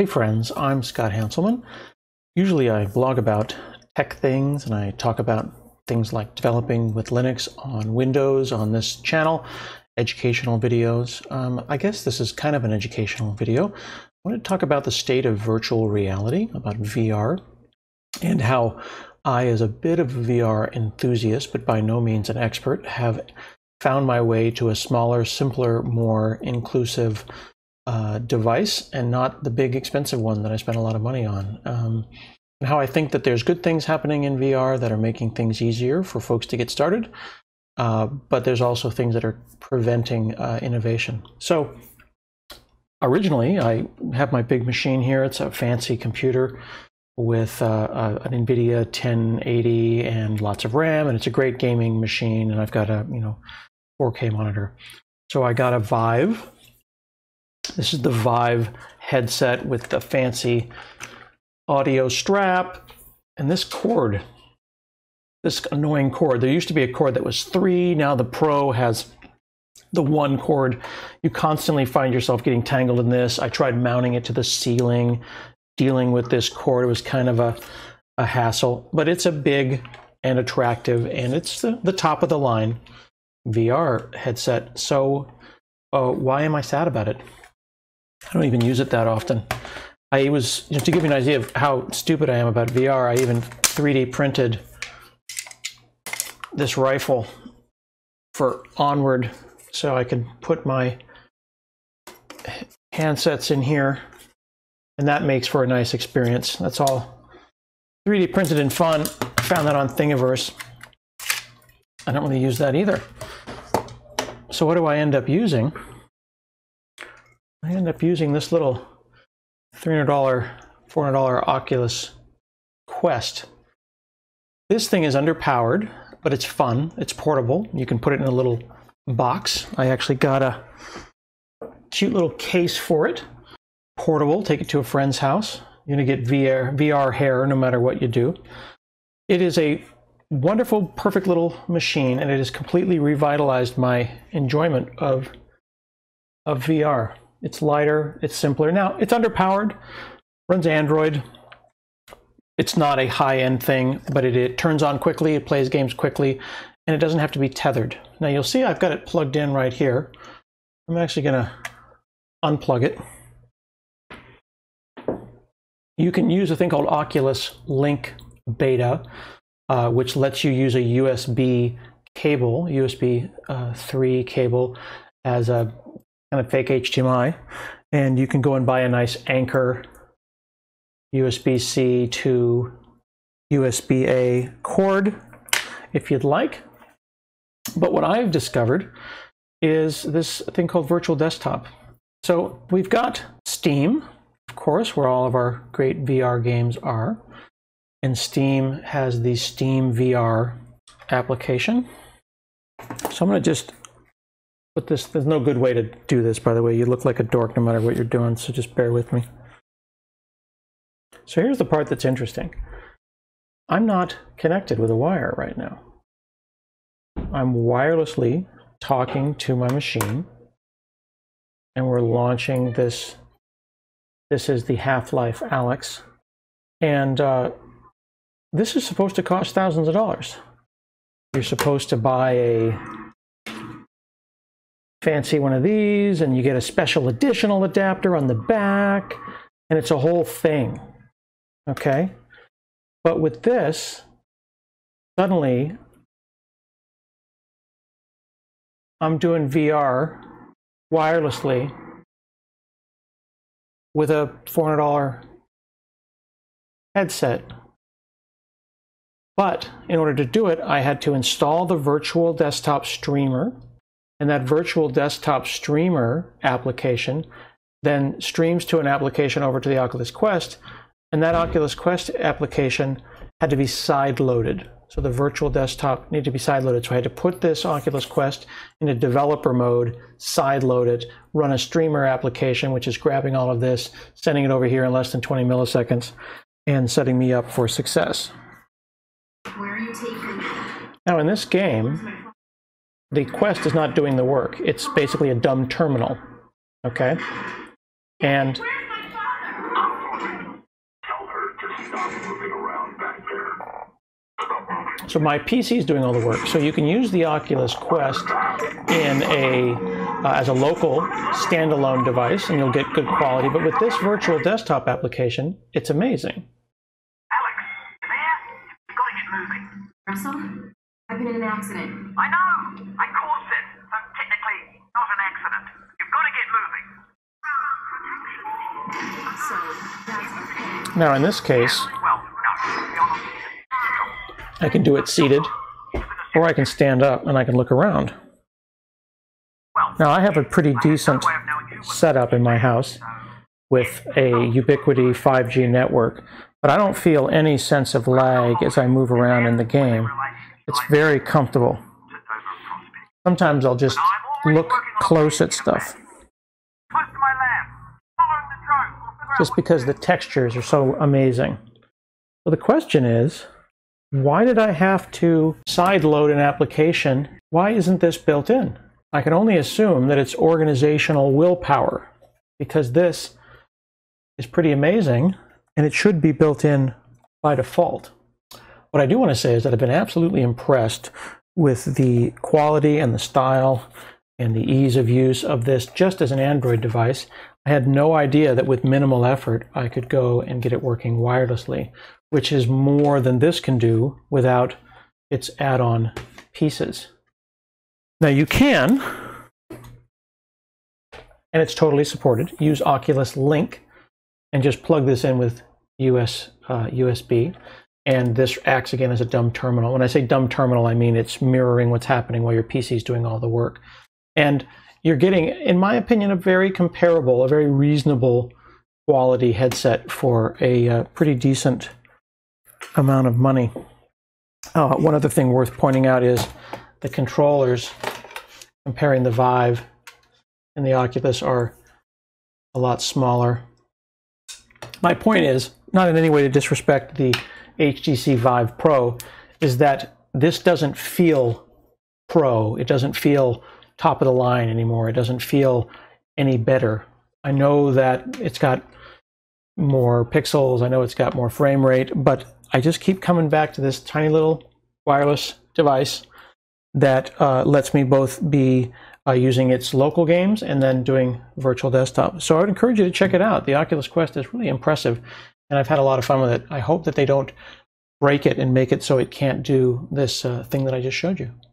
Hey friends, I'm Scott Hanselman. Usually I blog about tech things and I talk about things like developing with Linux on Windows on this channel, educational videos. Um, I guess this is kind of an educational video. I want to talk about the state of virtual reality, about VR, and how I, as a bit of a VR enthusiast, but by no means an expert, have found my way to a smaller, simpler, more inclusive uh, device and not the big expensive one that I spent a lot of money on. Um, and how I think that there's good things happening in VR that are making things easier for folks to get started, uh, but there's also things that are preventing uh, innovation. So originally, I have my big machine here. It's a fancy computer with uh, an NVIDIA 1080 and lots of RAM, and it's a great gaming machine. And I've got a you know 4K monitor. So I got a Vive this is the Vive headset with the fancy audio strap and this cord. This annoying cord. There used to be a cord that was three. Now the Pro has the one cord. You constantly find yourself getting tangled in this. I tried mounting it to the ceiling, dealing with this cord. It was kind of a, a hassle, but it's a big and attractive, and it's the, the top of the line VR headset. So, uh, why am I sad about it? I don't even use it that often. I was, to give you an idea of how stupid I am about VR, I even 3D printed this rifle for Onward so I could put my handsets in here and that makes for a nice experience. That's all 3D printed and fun. I found that on Thingiverse. I don't really use that either. So what do I end up using? I end up using this little $300, $400 Oculus Quest. This thing is underpowered, but it's fun. It's portable. You can put it in a little box. I actually got a cute little case for it. Portable, take it to a friend's house. You're gonna get VR, VR hair no matter what you do. It is a wonderful, perfect little machine, and it has completely revitalized my enjoyment of, of VR. It's lighter, it's simpler. Now, it's underpowered, runs Android. It's not a high-end thing, but it, it turns on quickly, it plays games quickly, and it doesn't have to be tethered. Now you'll see I've got it plugged in right here. I'm actually gonna unplug it. You can use a thing called Oculus Link Beta, uh, which lets you use a USB cable, USB uh, 3 cable, as a kind of fake HDMI, and you can go and buy a nice Anker USB-C to USB-A cord if you'd like. But what I've discovered is this thing called virtual desktop. So we've got Steam, of course, where all of our great VR games are. And Steam has the Steam VR application. So I'm going to just but this, there's no good way to do this, by the way. You look like a dork no matter what you're doing, so just bear with me. So here's the part that's interesting. I'm not connected with a wire right now. I'm wirelessly talking to my machine, and we're launching this. This is the Half-Life Alyx, and uh, this is supposed to cost thousands of dollars. You're supposed to buy a fancy one of these and you get a special additional adapter on the back and it's a whole thing. Okay? But with this, suddenly I'm doing VR wirelessly with a $400 headset. But in order to do it, I had to install the virtual desktop streamer and that virtual desktop streamer application then streams to an application over to the Oculus Quest, and that Oculus Quest application had to be side-loaded. So the virtual desktop needed to be side-loaded. So I had to put this Oculus Quest into developer mode, side-load it, run a streamer application, which is grabbing all of this, sending it over here in less than 20 milliseconds, and setting me up for success. Where are you taking Now in this game, the quest is not doing the work. It's basically a dumb terminal. Okay? And So my PC is doing all the work. So you can use the Oculus Quest in a uh, as a local standalone device, and you'll get good quality. But with this virtual desktop application, it's amazing. Alyx. You've got to get moving. Russell, I've been in an accident. I know. I caused it. So technically, not an accident. You've got to get moving. So that's okay. Now in this case, Well, no. You're not. I can do it seated, or I can stand up and I can look around. Now I have a pretty decent way of knowing you was setup in my house with a Ubiquiti 5G network, but I don't feel any sense of lag as I move around in the game. It's very comfortable. just over a prospect. Sometimes I'll just look close at stuff Close to my lab. Following the drone. We'll figure out just because the textures are so amazing. So the question is, why did I have to sideload an application? Why isn't this built in? I can only assume that it's organizational willpower because this is pretty amazing and it should be built in by default. What I do want to say is that I've been absolutely impressed with the quality and the style and the ease of use of this just as an Android device. I had no idea that with minimal effort I could go and get it working wirelessly, which is more than this can do without its add on pieces. Now you can, and it's totally supported, use Oculus Link and just plug this in with US uh, USB. And this acts again as a dumb terminal. When I say dumb terminal, I mean it's mirroring what's happening while your PC is doing all the work. And you're getting, in my opinion, a very comparable, a very reasonable quality headset for a uh, pretty decent amount of money. Uh, one other thing worth pointing out is the controllers, comparing the Vive and the Oculus, are a lot smaller. My point is, not in any way to disrespect the HTC Vive Pro, is that this doesn't feel pro. It doesn't feel top of the line anymore. It doesn't feel any better. I know that it's got more pixels. I know it's got more frame rate, but I just keep coming back to this tiny little wireless device that uh, lets me both be uh, using its local games and then doing virtual desktop. So I would encourage you to check it out. The Oculus Quest is really impressive, and I've had a lot of fun with it. I hope that they don't break it and make it so it can't do this uh, thing that I just showed you.